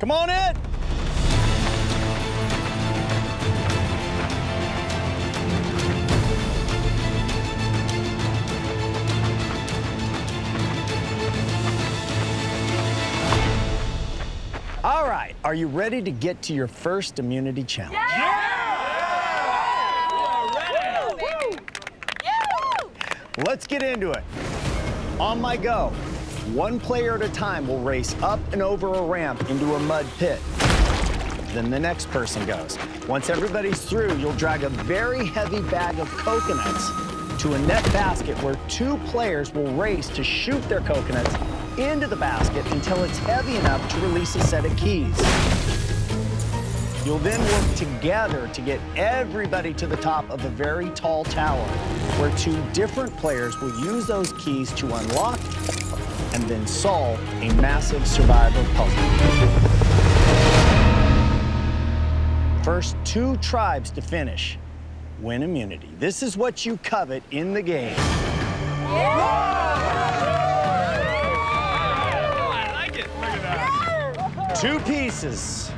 Come on in. All right, are you ready to get to your first immunity challenge? Let's get into it. On my go, one player at a time will race up and over a ramp into a mud pit. Then the next person goes. Once everybody's through, you'll drag a very heavy bag of coconuts to a net basket where two players will race to shoot their coconuts into the basket until it's heavy enough to release a set of keys. You'll then work together to get everybody to the top of a very tall tower where two different players will use those keys to unlock and then solve a massive survivor puzzle. First two tribes to finish win immunity. This is what you covet in the game. Two pieces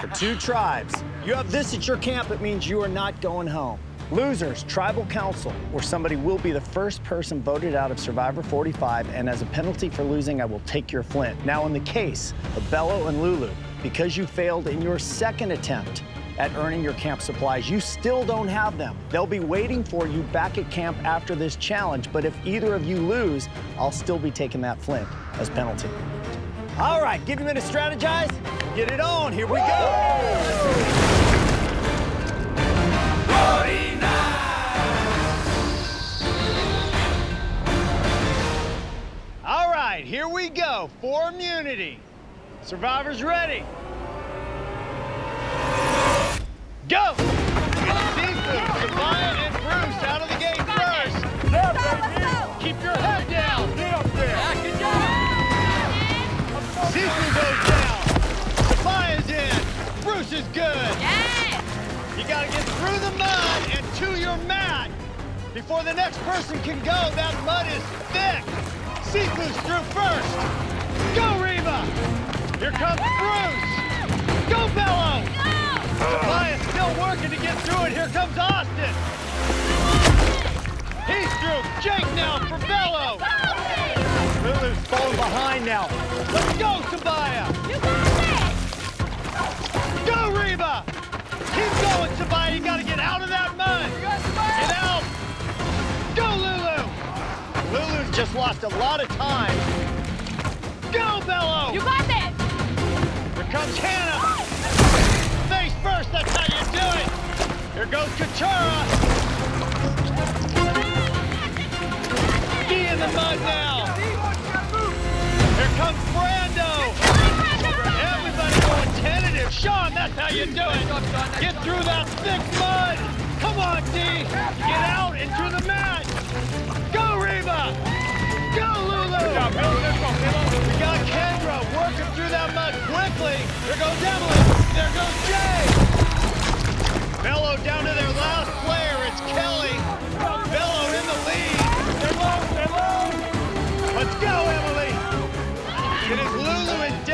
for two tribes. You have this at your camp, it means you are not going home. Losers, tribal council, or somebody will be the first person voted out of Survivor 45, and as a penalty for losing, I will take your flint. Now, in the case of Belo and Lulu, because you failed in your second attempt at earning your camp supplies, you still don't have them. They'll be waiting for you back at camp after this challenge, but if either of you lose, I'll still be taking that flint as penalty. All right, give me a minute to strategize. Get it on, here we go. Here we go for immunity. Survivors ready. Go! Sifu, Savannah, and Bruce out of the gate first. Keep your head down. Get up there. Sifu goes down. Sabiyah's in. Bruce is good. You gotta get through the mud and to your mat. Before the next person can go, that mud is thick. Through first. Go, Reba. Here comes Bruce. Go, Belo. Sabiyah's still working to get through it. Here comes Austin. He's through. Jake now for Belo. Lulu's falling behind now. Let's go, Sabiyah. Go, Reba. Keep going, Sabiyah. You gotta get out of that just lost a lot of time. Go, Belo. You got this! Here comes Hannah. Face first, that's how you do it. Here goes Katurah. Ski in the mud now. Here comes Brando. Everybody going tentative. Sean, that's how you do it. Get through that thick mud. Come on, D. Get out into the mat. Working through that mud quickly. There goes Emily. There goes Jay. Belo down to their last player. It's Kellie. Belo in the lead. They're low. They're low. Let's go, Emily. It is Lulu and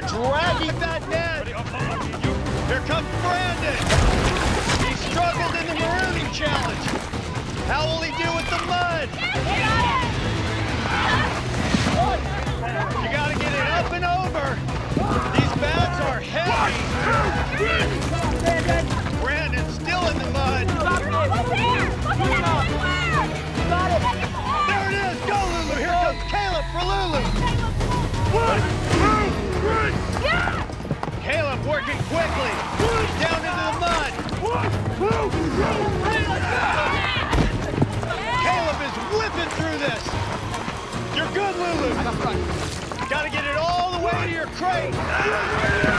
Dragging that net. Here comes Brandon. Crate.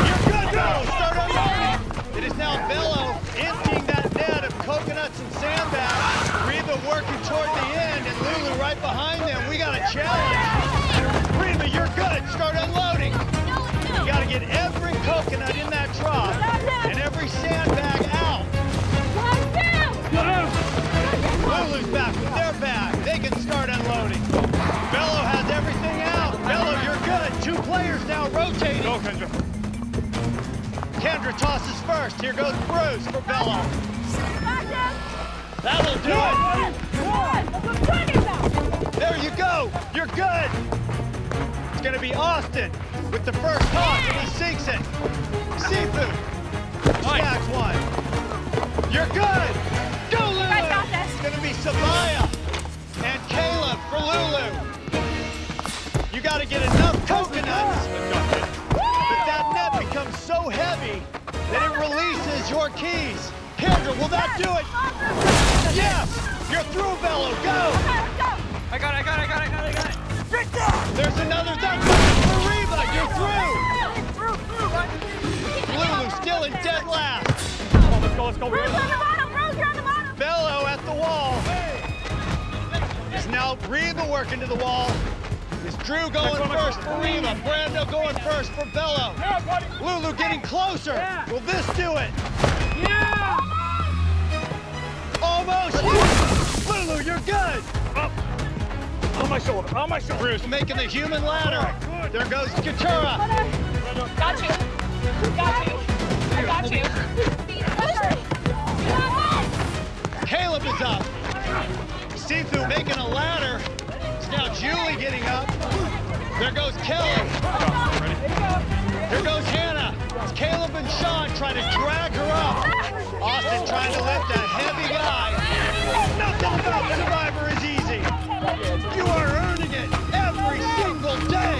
First. Here goes Bruce for Belo. That'll do it. There you go. You're good. It's going to be Austin with the first toss, and he sinks it. Sifu. Stacks one. You're good. Go, Lulu. It's going to be Sabiyah and Kaleb for Lulu. You got to get enough coconuts releases your keys. Kendra, will that do it? Yes! You're through, Belo. Go! I got it, I got it, I got it, I got it, I got it. There's another that's for Reba. You're through. Lulu still in dead last. Let's go, let's go. Rose on the bottom! Rose, you're on the bottom! Belo at the wall. Is now Reba working to the wall. Is Drew going first for Reba? Brando going first for Belo. Lulu getting closer. Will this do it? Lulu, you're good. On my shoulder, on my shoulder. Bruce making the human ladder. There goes Katurah. Got you. Got you. I got you. Kaleb is up. Sifu making a ladder. It's now Julie getting up. There goes Kellie. Here goes Hannah. It's Kaleb and Sean trying to drag her up. Austin trying to lift a heavy guy. Nothing about Survivor is easy. You are earning it every single day.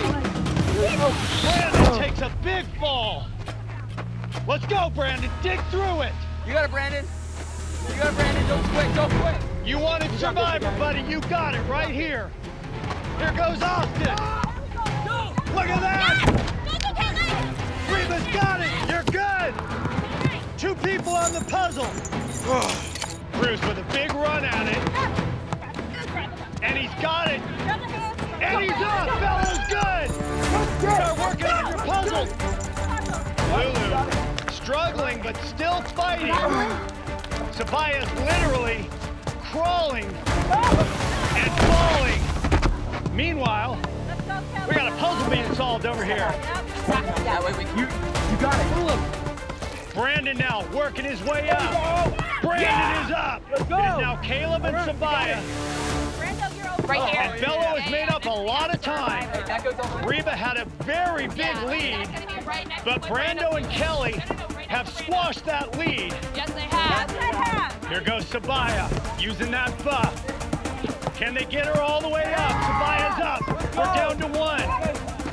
Brandon oh. takes a big fall. Let's go, Brandon. Dig through it. You got it, Brandon. You got it, Brandon. Don't quit, don't quit. You wanted Survivor, buddy. You got it right here. Here goes Austin. Ah, Look at that. Reba's got it. You're good. Two people on the puzzle. Bruce with a big run at it. And he's got it. And he's up. Belo's good. Start working on your puzzle. Lulu struggling but still fighting. Sabiyah's literally crawling and falling. Meanwhile, we got a puzzle being solved over here. Yeah, wait, wait. You, you got it. Brandon now working his way up. Brandon is up. It is now Kaleb and Sabiyah. Right here. And Belo has made up a lot of time. That goes over. Reba had a very big lead, but Brando and Kellie have squashed that lead. Yes, they have. Here goes Sabiyah using that buff. Can they get her all the way up? Sabiyah's up. We're down to one.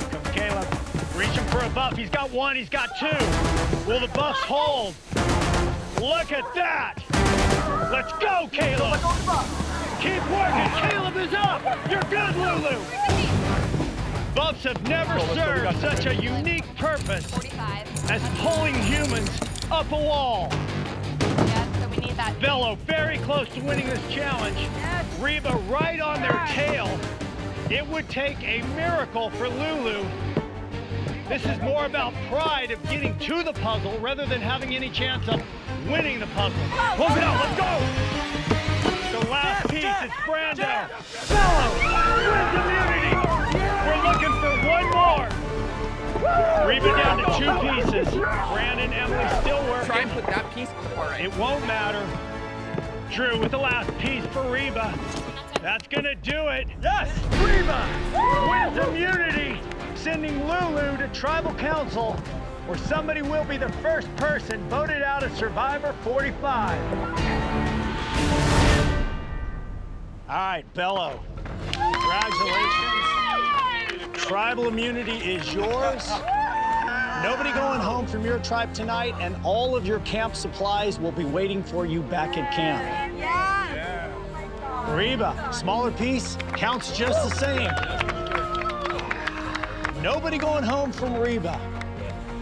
Comes Kaleb. Reaching for a buff. He's got one. He's got two. Will the buffs hold? Look at that. Let's go, Kaleb. Keep working. Kaleb is up. You're good, Lulu. Buffs have never served such a unique purpose 45. as pulling humans up a wall. Yes, so we need that. Belo very close to winning this challenge. Reba right on their tail. It would take a miracle for Lulu. This is more about pride of getting to the puzzle rather than having any chance of winning the puzzle. Close it out, let's go! The last piece is Brando. Belo wins immunity. We're looking for one more. Reba down to two pieces. Brandon, and Emily still working. Try and put that piece apart. Right. It won't matter. Drew with the last piece for Reba. That's gonna do it. Yes, Reba wins immunity, sending Lulu to Tribal Council, where somebody will be the first person voted out of Survivor 45. All right, Belo. Congratulations. Tribal immunity is yours. Nobody going home from your tribe tonight, and all of your camp supplies will be waiting for you back at camp. Reba, smaller piece, counts just the same. Nobody going home from Reba.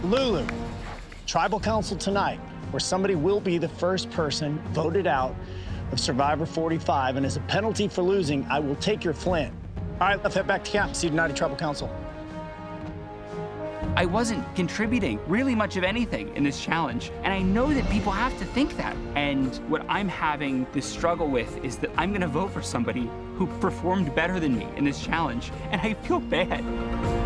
Lulu, tribal council tonight, where somebody will be the first person voted out of Survivor 45, and as a penalty for losing, I will take your flint. All right, let's head back to camp. See you tonight Tribal Council. I wasn't contributing really much of anything in this challenge. And I know that people have to think that. And what I'm having this struggle with is that I'm gonna vote for somebody who performed better than me in this challenge. And I feel bad.